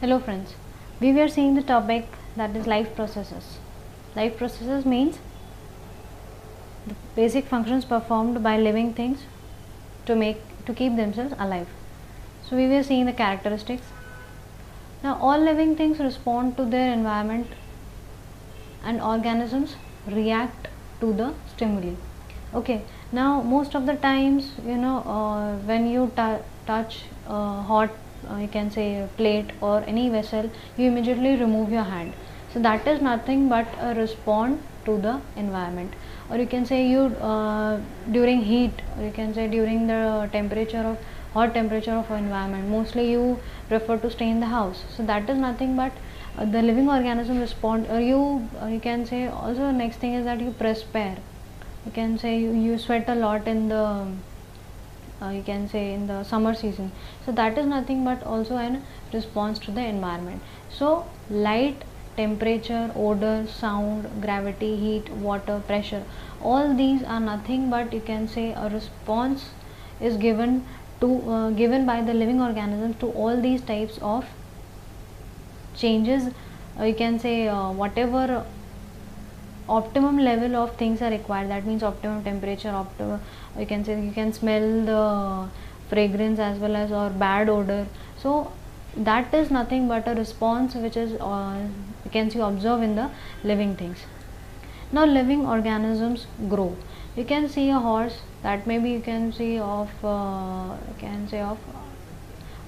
Hello friends, we were seeing the topic that is life processes. Life processes means the basic functions performed by living things to make to keep themselves alive. So we were seeing the characteristics. Now all living things respond to their environment and organisms react to the stimuli. Okay, now most of the times you know uh, when you touch uh, hot uh, you can say plate or any vessel you immediately remove your hand. So that is nothing but a to the environment. Or you can say you uh, during heat or you can say during the temperature of hot temperature of environment mostly you prefer to stay in the house. So that is nothing but uh, the living organism respond or you uh, you can say also next thing is that you perspire you can say you, you sweat a lot in the uh, you can say in the summer season. So that is nothing but also an response to the environment. So light temperature odor sound gravity heat water pressure all these are nothing but you can say a response is given to uh, given by the living organisms to all these types of changes uh, you can say uh, whatever optimum level of things are required. That means optimum temperature optimum you can say you can smell the fragrance as well as or bad odor. So that is nothing but a response which is uh, you can see observe in the living things. Now living organisms grow. You can see a horse that maybe you can see of uh, you can say of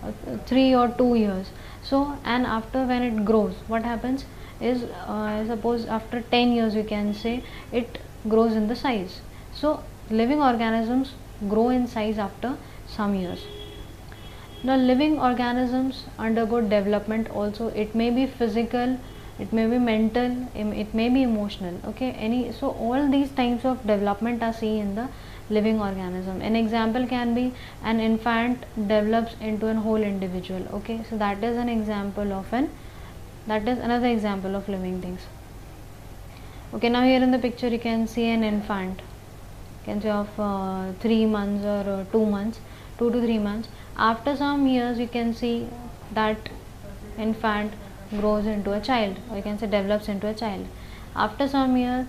uh, 3 or 2 years. So and after when it grows what happens is uh, suppose after 10 years you can say it grows in the size. So living organisms grow in size after some years. Now living organisms undergo development also. It may be physical it may be mental it may be emotional okay? Any so all these types of development are seen in the living organism. An example can be an infant develops into a whole individual okay? So that is an example of an that is another example of living things. Okay now here in the picture you can see an infant. You can say of uh, 3 months or uh, 2 months 2 to 3 months. After some years you can see that infant grows into a child or you can say develops into a child. After some years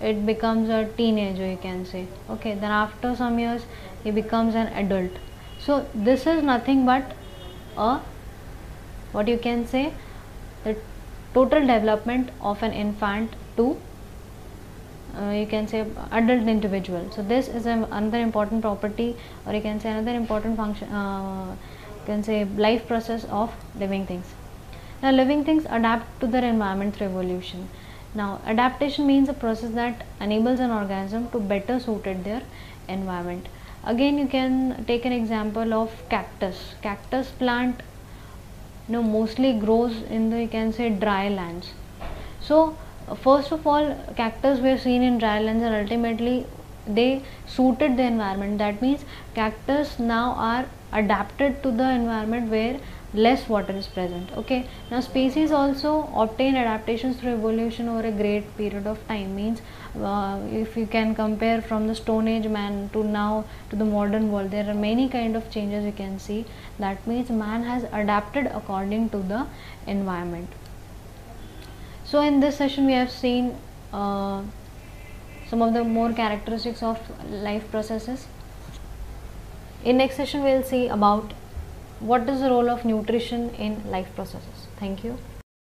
it becomes a teenager you can say. Okay then after some years he becomes an adult. So this is nothing but a what you can say the total development of an infant to uh, you can say adult individual. So this is a, another important property or you can say another important function uh, you can say life process of living things. Now living things adapt to their environment through evolution. Now adaptation means a process that enables an organism to better suited their environment. Again you can take an example of cactus. Cactus plant know mostly grows in the you can say dry lands. So uh, first of all cactus were seen in dry lands and ultimately they suited the environment. That means cactus now are adapted to the environment where less water is present okay? Now species also obtain adaptations through evolution over a great period of time. Means uh, if you can compare from the stone age man to now to the modern world there are many kind of changes you can see. That means man has adapted according to the environment. So in this session we have seen uh, some of the more characteristics of life processes. In next session we will see about what is the role of nutrition in life processes? Thank you